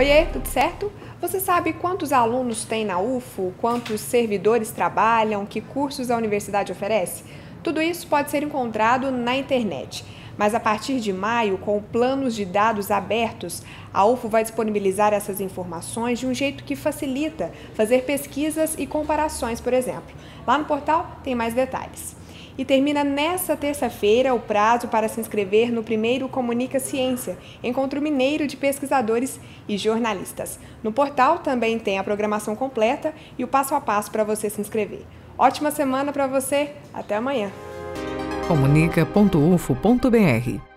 Oiê, tudo certo? Você sabe quantos alunos tem na UFO, quantos servidores trabalham, que cursos a universidade oferece? Tudo isso pode ser encontrado na internet. Mas a partir de maio, com planos de dados abertos, a UFO vai disponibilizar essas informações de um jeito que facilita fazer pesquisas e comparações, por exemplo. Lá no portal tem mais detalhes. E termina nesta terça-feira o prazo para se inscrever no primeiro Comunica Ciência, encontro mineiro de pesquisadores e jornalistas. No portal também tem a programação completa e o passo a passo para você se inscrever. Ótima semana para você, até amanhã. Comunica.ufo.br